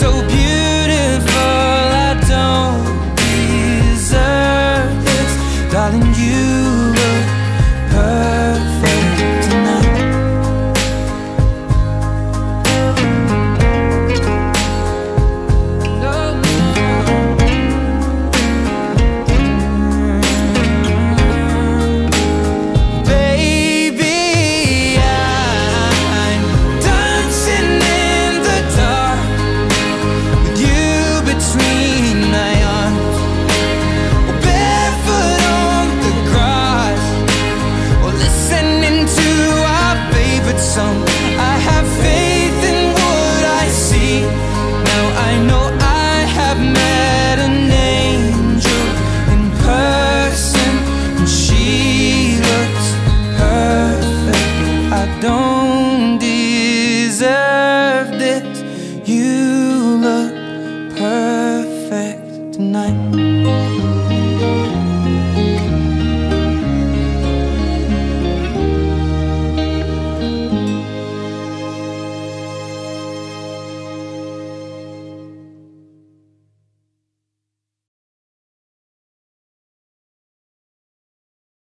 so